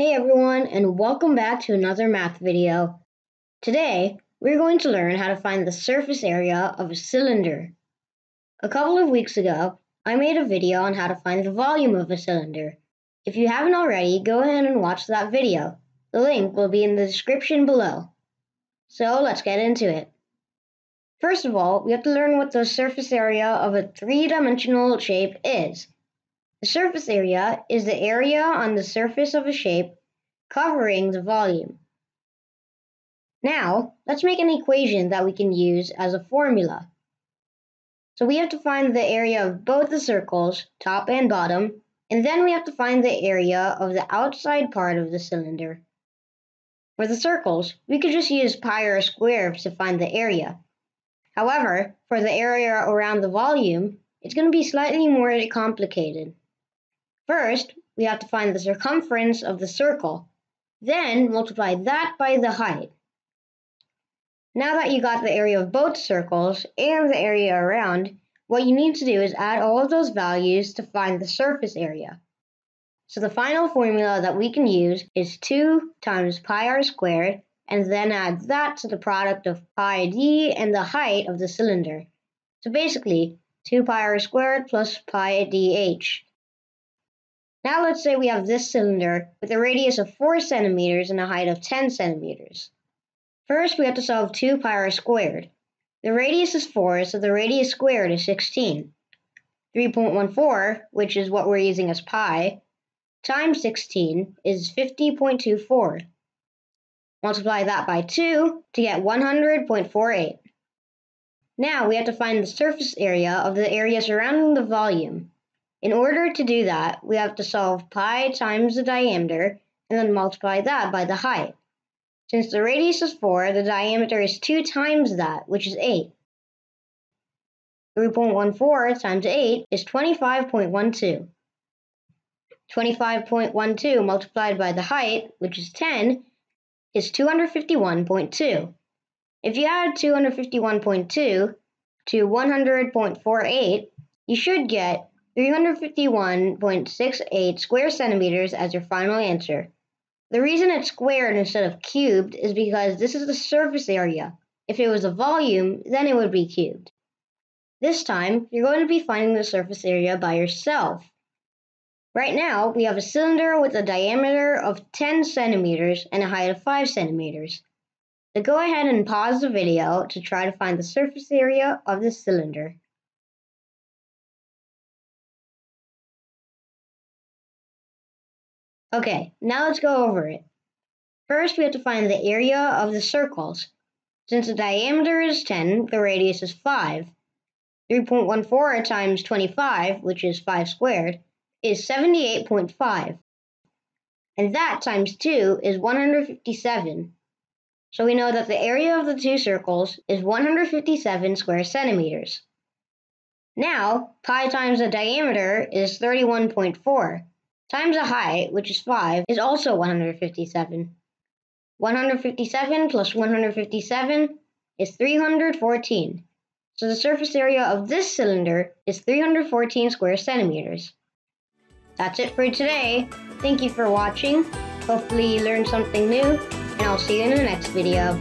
Hey everyone, and welcome back to another math video. Today, we're going to learn how to find the surface area of a cylinder. A couple of weeks ago, I made a video on how to find the volume of a cylinder. If you haven't already, go ahead and watch that video. The link will be in the description below. So let's get into it. First of all, we have to learn what the surface area of a three-dimensional shape is. The surface area is the area on the surface of a shape covering the volume. Now, let's make an equation that we can use as a formula. So we have to find the area of both the circles, top and bottom, and then we have to find the area of the outside part of the cylinder. For the circles, we could just use pi r squared to find the area. However, for the area around the volume, it's going to be slightly more complicated. First, we have to find the circumference of the circle, then multiply that by the height. Now that you got the area of both circles and the area around, what you need to do is add all of those values to find the surface area. So the final formula that we can use is 2 times pi r squared, and then add that to the product of pi d and the height of the cylinder. So basically, 2 pi r squared plus pi dh. Now let's say we have this cylinder with a radius of 4 centimeters and a height of 10 centimeters. First, we have to solve 2 pi r squared. The radius is 4, so the radius squared is 16. 3.14, which is what we're using as pi, times 16 is 50.24. Multiply that by 2 to get 100.48. Now we have to find the surface area of the area surrounding the volume. In order to do that, we have to solve pi times the diameter and then multiply that by the height. Since the radius is 4, the diameter is 2 times that, which is 8. 3.14 times 8 is 25.12. 25.12 multiplied by the height, which is 10, is 251.2. If you add 251.2 to 100.48, you should get 351.68 square centimeters as your final answer. The reason it's squared instead of cubed is because this is the surface area. If it was a volume, then it would be cubed. This time, you're going to be finding the surface area by yourself. Right now, we have a cylinder with a diameter of 10 centimeters and a height of 5 centimeters. So go ahead and pause the video to try to find the surface area of the cylinder. Okay, now let's go over it. First, we have to find the area of the circles. Since the diameter is 10, the radius is 5. 3.14 times 25, which is 5 squared, is 78.5. And that times 2 is 157. So we know that the area of the two circles is 157 square centimeters. Now, pi times the diameter is 31.4 times the height, which is 5, is also 157. 157 plus 157 is 314. So the surface area of this cylinder is 314 square centimeters. That's it for today. Thank you for watching. Hopefully you learned something new, and I'll see you in the next video.